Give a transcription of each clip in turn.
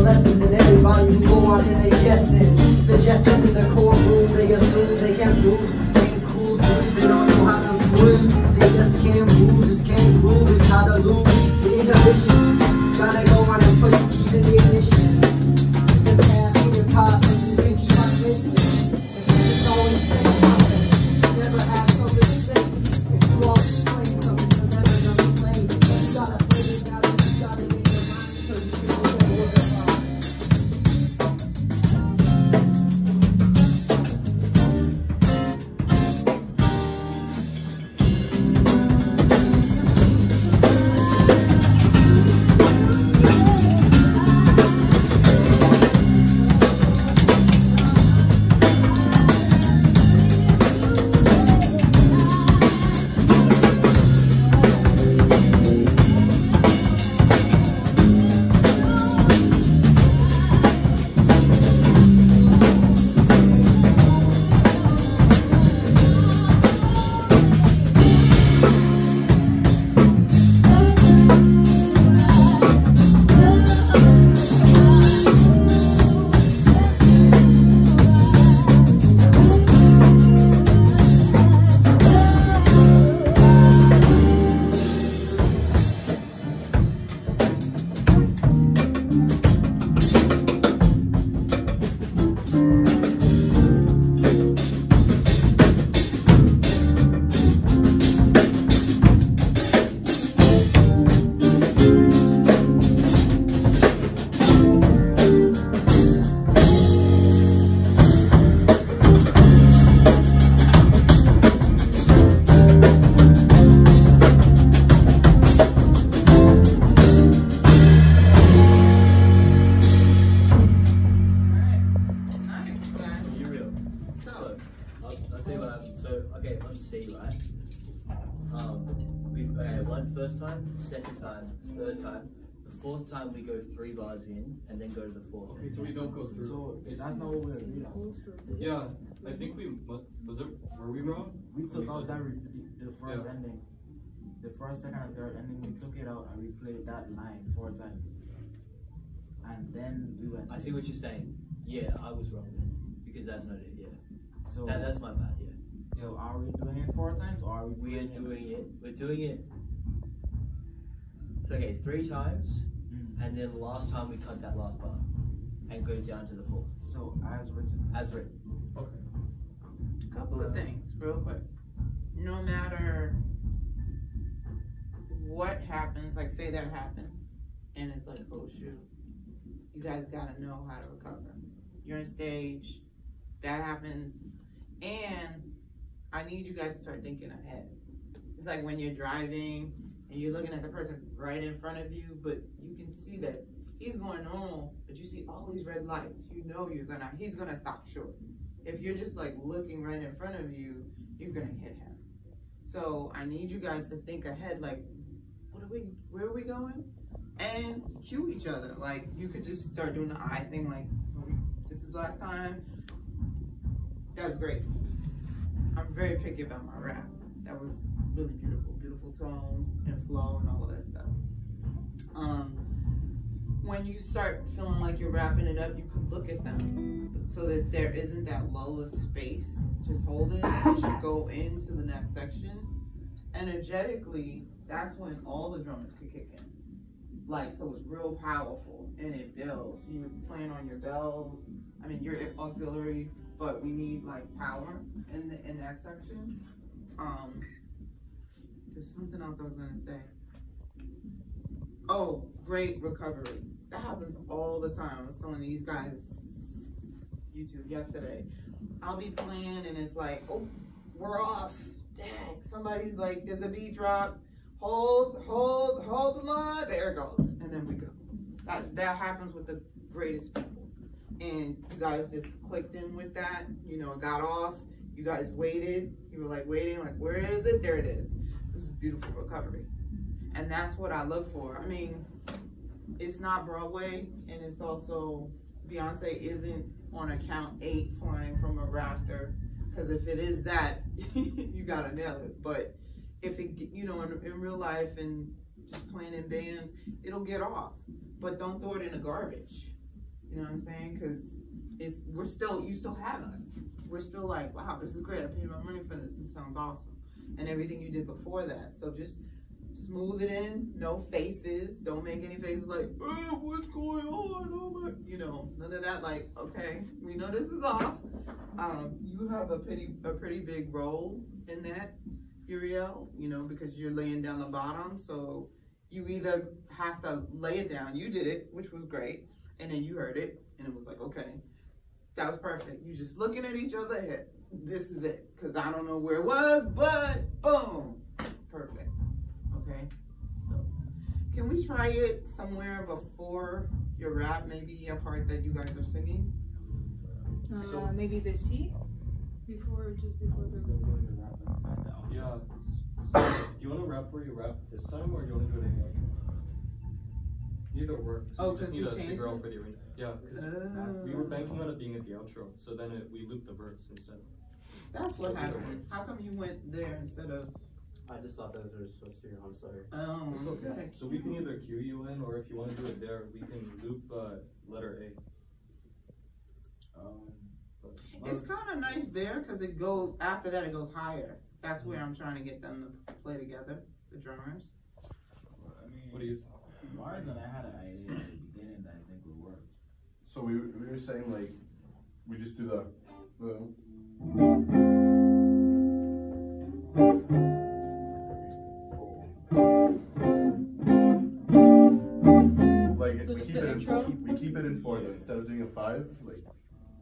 lessons and everybody who go on in their jesting. The jesters time we go three bars in and then go to the fourth. Okay, so we don't go through. So that's not what we agreed on. Yeah, I think we mu- was it. Were we wrong? We took out that re- the first Yeah. ending, the first, second, and third ending. We took it out and replayed that line four times, and then we went. I see what you're saying. Yeah, I was wrong then. Because that's not it, yeah. So, That, that's my bad, yeah. so are we doing it four times or are we? We are doing it, we're doing it. So, okay, three times. And then last time we cut that last bar and go down to the fourth. So as written. As written. Okay. Couple of things, real quick. No matter what happens, like say that happens, and it's like, oh shoot, you guys gotta know how to recover. You're on stage, that happens, and I need you guys to start thinking ahead. It's like when you're driving and you're looking at the person right in front of you, but you can see that he's going normal, but you see all these red lights. You know you're gonna, he's gonna stop short. If you're just like looking right in front of you, you're gonna hit him. So I need you guys to think ahead, like, what are we, where are we going? And cue each other. Like you could just start doing the eye thing, like, this is last time. That was great. I'm very picky about my rap. That was really beautiful, beautiful tone and flow and all of that stuff. Um, when you start feeling like you're wrapping it up, you can look at them so that there isn't that lull of space. Just hold it. and You go into the next section. Energetically, that's when all the drummers could kick in. Like, so it's real powerful and it builds. You're playing on your bells. I mean, you're auxiliary, but we need like power in the, in that section. Um, there's something else I was gonna say. Oh, great recovery. That happens all the time. I was telling these guys YouTube yesterday. I'll be playing and it's like, oh, we're off. Dang, somebody's like, there's a beat drop. Hold, hold, hold the line. There it goes. And then we go. That that happens with the greatest people. And you guys just clicked in with that. You know, got off. You guys waited. You were like waiting, like, where is it? There it is. This is beautiful recovery. And that's what I look for. I mean, it's not Broadway, and it's also Beyonce isn't on a count eight flying from a rafter Because if it is that, you gotta nail it. But if it, you know, in, in real life and just playing in bands, it'll get off. But don't throw it in the garbage. You know what I'm saying? Because it's we're still you still have us. We're still like, wow, this is great. I paid my money for this. This sounds awesome. And everything you did before that. So just smooth it in. No faces. Don't make any faces like, oh, what's going on? Oh my, you know, none of that. Like, okay, we know this is off. Um, you have a pretty a pretty big role in that, Uriel. You know, because you're laying down the bottom. So you either have to lay it down. You did it, which was great, and then you heard it, and it was like, okay, that was perfect. You're just looking at each other. Hey, this is it, because I don't know where it was, but boom, perfect. Okay, so can we try it somewhere before your rap? Maybe a part that you guys are singing. So- Uh, maybe the C before, just before the. Still going to rap at the outro. Yeah. So, do you want to rap where you rap this time, or do you want to do it in the outro? Either works. Oh, we 'cause just you need to changed figure it? out for the arrangement. Yeah, because we were banking on it being at the outro, so then it, we looped the verse instead. That's what So happened. How come you went there instead of? I just thought those were supposed to. I'm sorry. Um, It's okay. So we can either cue you in, or if you want to do it there, we can loop uh, letter A. Um, But, It's kind of nice there because it goes after that. It goes higher. That's where I'm trying to get them to play together, the drummers. I mean, what do you? Mars and I had an idea at the beginning that I think would work. So we, we were saying like, we just do the, the. Like So we keep the it in four, we keep it in four though. Instead of doing a five, like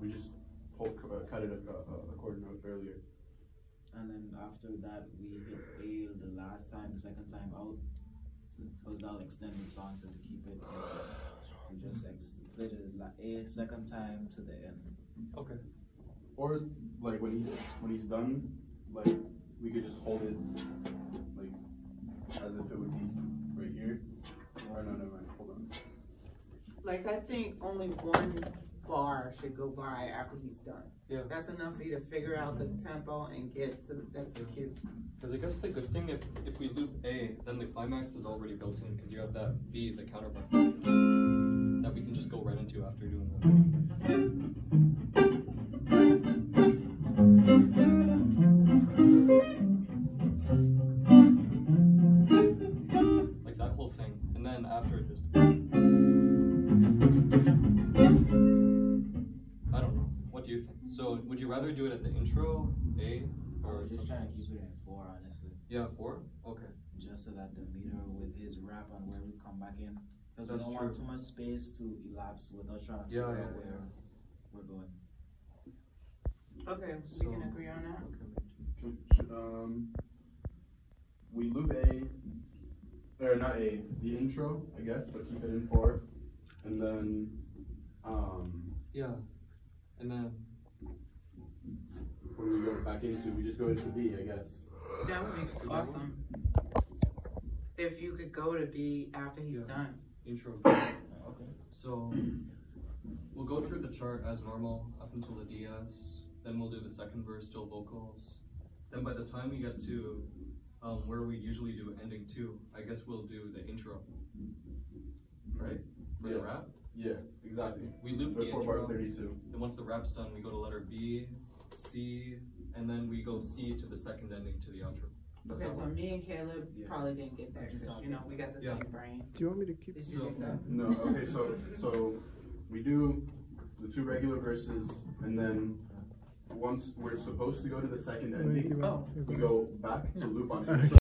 we just pull, uh, cut it a, a, a quarter note earlier. And then after that, we hit A the last time, the second time out. So, because that'll extend the song, so to keep it, uh, we just ex- play the A second time to the end. Okay. Or like when he's when he's done, like we could just hold it like as if it would be right here. Or no, never mind. Hold on. Like I think only one bar should go by after he's done. Yeah. That's enough for you to figure out the tempo and get to the, that's the cue. Because I guess the good thing if if we loop A, then the climax is already built in because you have that B, the counterpart, that we can just go right into after doing that. Like that whole thing, and then after it just. I don't know. What do you think? So, would you rather do it at the intro, A, or was just trying to keep it in four, honestly. Yeah, four. Okay. Just so that the meter with his rap and where we come back in. Because we don't true. want too much space to elapse without trying to Yeah, figure yeah, out yeah. where we're going. Okay, we can agree on that. Okay. Should, should, um, we loop A, or not A, the intro, I guess, but keep it in four, and then, um, Yeah. And then when we go back into, we just go into B, I guess. That would be awesome. If you could go to B after he's Yeah. done. Intro. Okay. So we'll go through the chart as normal up until the DS. Then we'll do the second verse, still vocals. Then by the time we get to um, where we usually do ending two, I guess we'll do the intro. Right? For the Yeah. rap. Yeah, exactly. We loop the Before bar intro. thirty-two. Then once the rap's done, we go to letter B, C, and then we go C to the second ending to the outro. Does Okay, so me and Caleb Yeah. probably didn't get that because you know we got the Yeah. same brain. Do you want me to keep? Did you So- get that? No, okay, so, so we do the two regular verses, and then once we're supposed to go to the second ending, Oh. we go back to loop on Okay. intro.